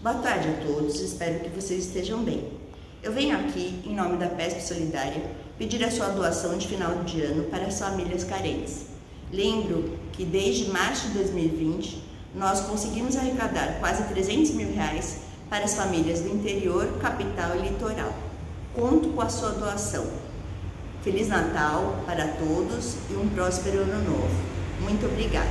Boa tarde a todos, espero que vocês estejam bem. Eu venho aqui, em nome da PESP Solidária, pedir a sua doação de final de ano para as famílias carentes. Lembro que desde março de 2020 nós conseguimos arrecadar quase 300 mil reais para as famílias do interior, capital e litoral. Conto com a sua doação. Feliz Natal para todos e um próspero Ano Novo. Muito obrigada.